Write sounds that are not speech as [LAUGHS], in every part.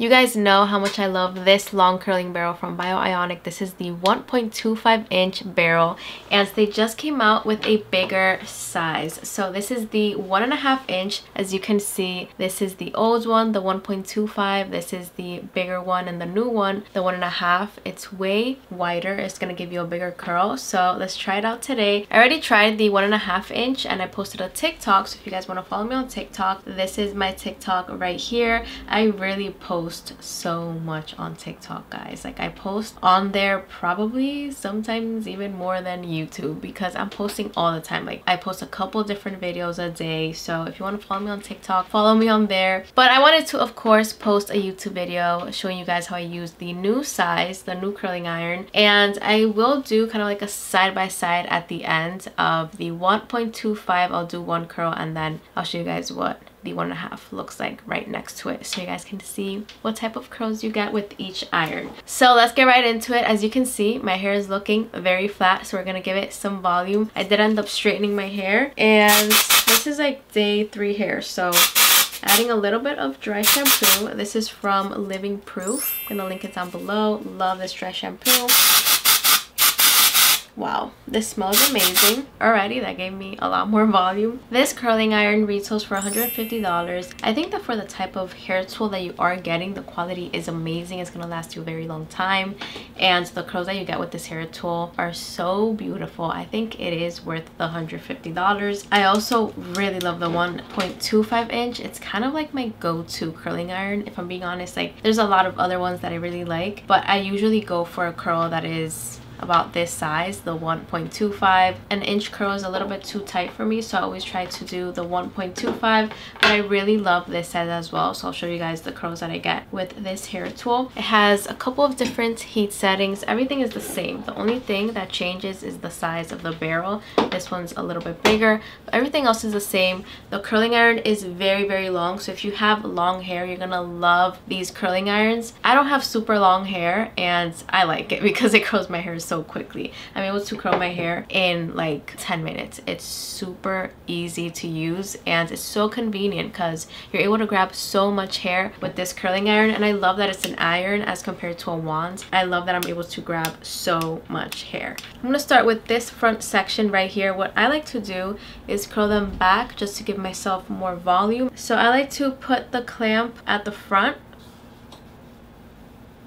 You guys know how much I love this long curling barrel from BioIonic. This is the 1.25 inch barrel and they just came out with a bigger size. So this is the one and a half inch. As you can see, this is the old one, the 1.25. This is the bigger one and the new one, the one and a half. It's way wider. It's gonna give you a bigger curl. So let's try it out today. I already tried the one and a half inch and I posted a TikTok. So if you guys wanna follow me on TikTok, this is my TikTok right here. I really post post so much on TikTok, guys. Like I post on there probably sometimes even more than YouTube because I'm posting all the time. Like I post a couple different videos a day. So if you want to follow me on TikTok, follow me on there. But I wanted to, of course, post a YouTube video showing you guys how I use the new size, the new curling iron. And I will do kind of like a side-by-side -side at the end of the 1.25. I'll do one curl and then I'll show you guys what the one and a half looks like right next to it so you guys can see what type of curls you get with each iron. So let's get right into it. As you can see my hair is looking very flat so we're gonna give it some volume. I did end up straightening my hair and this is like day three hair so adding a little bit of dry shampoo. This is from living proof. I'm gonna link it down below. Love this dry shampoo Wow, this smells amazing. Already, that gave me a lot more volume. This curling iron retails for $150. I think that for the type of hair tool that you are getting, the quality is amazing. It's going to last you a very long time. And the curls that you get with this hair tool are so beautiful. I think it is worth the $150. I also really love the 1.25 inch. It's kind of like my go-to curling iron, if I'm being honest. Like, there's a lot of other ones that I really like, but I usually go for a curl that is about this size, the 1.25. An inch curl is a little bit too tight for me, so I always try to do the 1.25, but I really love this size as well, so I'll show you guys the curls that I get with this hair tool. It has a couple of different heat settings. Everything is the same. The only thing that changes is the size of the barrel. This one's a little bit bigger, but everything else is the same. The curling iron is very, very long, so if you have long hair, you're gonna love these curling irons. I don't have super long hair, and I like it [LAUGHS] because it curls my hair so quickly. I'm able to curl my hair in like 10 minutes. It's super easy to use and it's so convenient because you're able to grab so much hair with this curling iron and I love that it's an iron as compared to a wand. I love that I'm able to grab so much hair. I'm going to start with this front section right here. What I like to do is curl them back just to give myself more volume. So I like to put the clamp at the front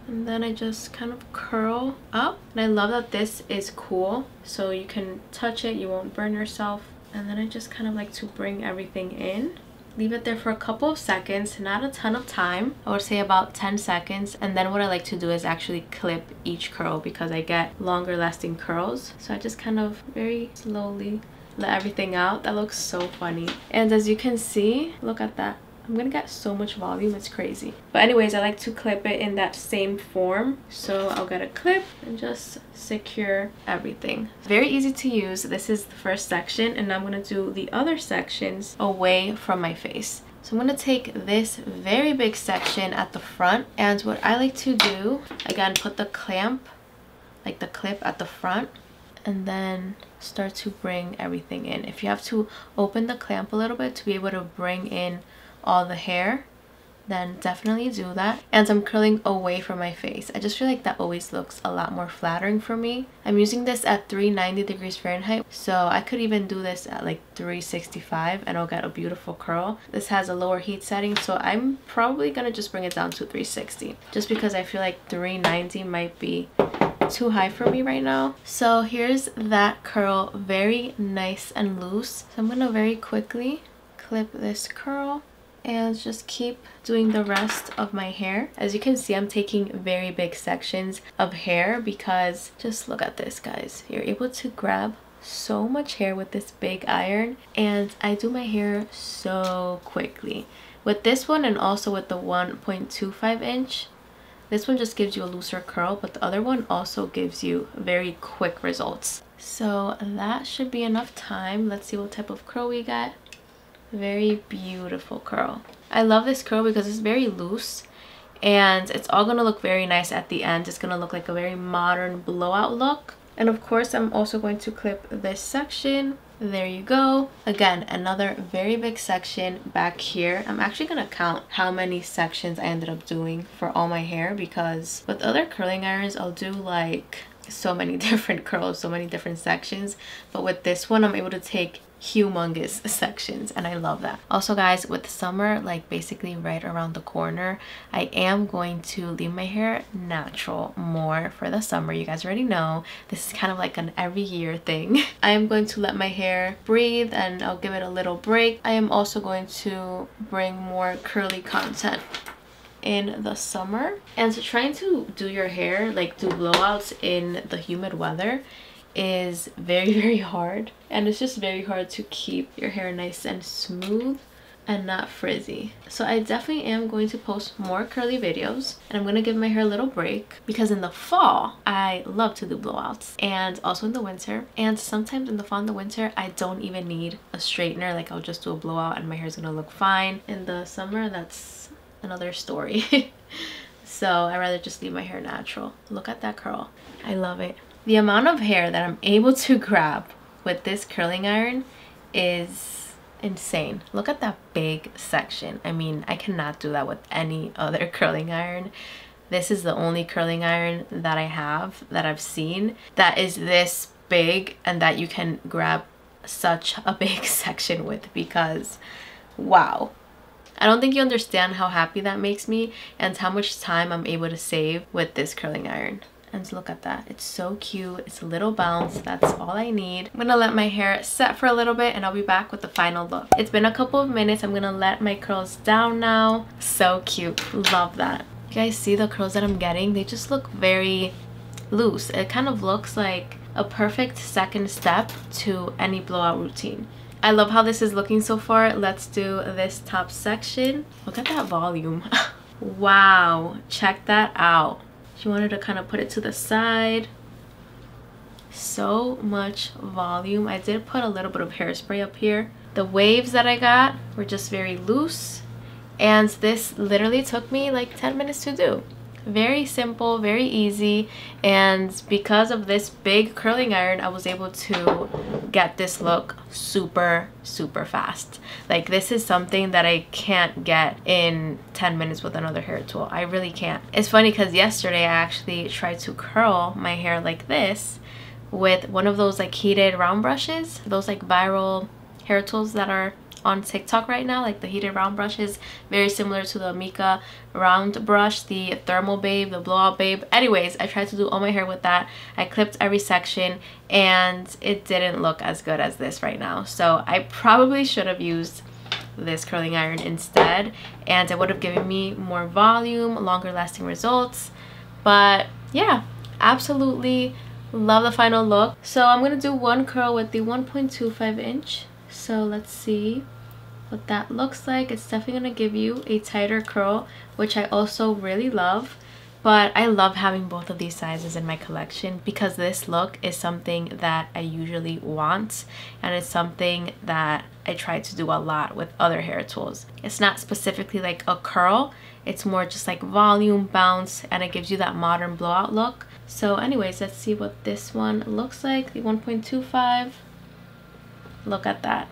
and then I just kind of curl up. And I love that this is cool. So you can touch it you won't burn yourself. And then I just kind of like to bring everything in. Leave it there for a couple of seconds not a ton of time. I would say about 10 seconds. And then what i like to do is actually clip each curl because i get longer lasting curls. So i just kind of very slowly let everything out. That looks so funny. And as you can see look at that I'm gonna get so much volume, it's crazy. But anyways, I like to clip it in that same form. So I'll get a clip and just secure everything. Very easy to use. This is the first section and I'm gonna do the other sections away from my face. So I'm going to take this very big section at the front and what I like to do, again, put the clamp, like the clip at the front and then start to bring everything in. If you have to open the clamp a little bit to be able to bring in all the hair then definitely do that. And I'm curling away from my face. I just feel like that always looks a lot more flattering for me. I'm using this at 390 degrees Fahrenheit so I could even do this at like 365 and I'll get a beautiful curl. This has a lower heat setting so I'm probably gonna just bring it down to 360 just because I feel like 390 might be too high for me right now. So here's that curl very nice and loose. So I'm gonna very quickly clip this curl and just keep doing the rest of my hair. As you can see, I'm taking very big sections of hair because just look at this, guys. You're able to grab so much hair with this big iron and I do my hair so quickly. With this one and also with the 1.25 inch, this one just gives you a looser curl, but the other one also gives you very quick results. So that should be enough time. Let's see what type of curl we get very beautiful curl. I love this curl because it's very loose and it's all gonna look very nice at the end. It's gonna look like a very modern blowout look. And of course i'm also going to clip this section. There you go. Again another very big section back here. I'm actually gonna count how many sections i ended up doing for all my hair because with other curling irons i'll do like so many [LAUGHS] different curls so many different sections. But with this one i'm able to take humongous sections and I love that. Also guys, with summer like basically right around the corner, I am going to leave my hair natural more for the summer. You guys already know this is kind of like an every year thing. [LAUGHS] I am going to let my hair breathe and I'll give it a little break. I am also going to bring more curly content in the summer and so trying to do your hair like do blowouts in the humid weather is very [LAUGHS] very hard and it's just very hard to keep your hair nice and smooth and not frizzy. So i definitely am going to post more curly videos and i'm going to give my hair a little break because in the fall i love to do blowouts and also in the winter. And sometimes in the fall and the winter i don't even need a straightener like i'll just do a blowout and my hair's gonna look fine. In the summer that's another story. [LAUGHS] So i rather just leave my hair natural. Look at that curl. I love it the amount of hair that I'm able to grab with this curling iron is insane. Look at that big section. I mean, I cannot do that with any [LAUGHS] other curling iron. This is the only curling iron that I have that I've seen that is this big and that you can grab such a [LAUGHS] big section with because wow. I don't think you understand how happy that makes me and how much time I'm able to save with this curling iron and look at that. It's so cute. It's a little bounce. That's all i need. I'm gonna let my hair set for a little bit and i'll be back with the final look. It's been a couple of minutes. I'm gonna let my curls down now. So cute. Love that. You guys see the curls that i'm getting? They just look very loose. It kind of looks like a perfect second step to any blowout routine. I love how this is looking so far. Let's do this top section. Look at that volume. [LAUGHS] wow, check that out you wanted to kind of put it to the side. So much volume. I did put a little bit of hairspray up here. The waves that i got were just very loose and this literally took me like 10 minutes to do very simple very easy and because of this big curling iron i was able to get this look super super fast. Like this is something that i can't get in 10 minutes with another hair tool. I really can't. It's funny because yesterday i actually tried to curl my hair like this with one of those like heated round brushes those like viral hair tools that are on TikTok right now, like the heated round brushes, very similar to the Amika round brush, the Thermal Babe, the Blowout Babe. Anyways, I tried to do all my hair with that. I clipped every section and it didn't look as good as this right now. So I probably should have used this curling iron instead and it would have given me more volume, longer lasting results. But yeah, absolutely love the final look. So I'm going to do one curl with the 1.25 inch. So let's see what that looks like. It's definitely going to give you a tighter curl, which I also really love. But I love having both of these sizes in my collection because this look is something that I usually want and it's something that I try to do a lot with other hair tools. It's not specifically like a curl, it's more just like volume, bounce, and it gives you that modern blowout look. So anyways, let's see what this one looks like, the 1.25. Look at that.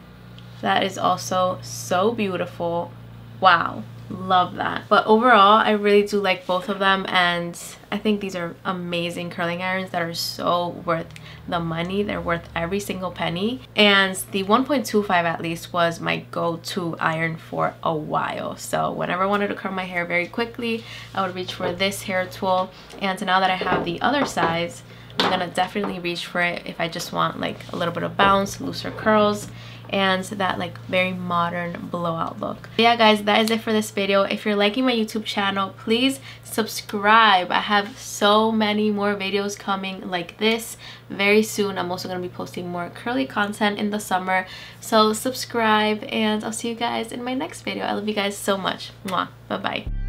That is also so beautiful. Wow. Love that. But overall i really do like both of them and i think these are amazing curling irons that are so worth the money. They're worth every single penny. And the 1.25 at least was my go-to iron for a while. So whenever i wanted to curl my hair very quickly i would reach for this hair tool. And now that i have the other size i'm gonna definitely reach for it if i just want like a little bit of bounce looser curls and that like very modern blowout look. But yeah guys that is it for this video. If you're liking my youtube channel please subscribe. I have so many more videos coming like this very soon. I'm also going to be posting more curly content in the summer. So subscribe and i'll see you guys in my next video. I love you guys so much. Mwah. bye bye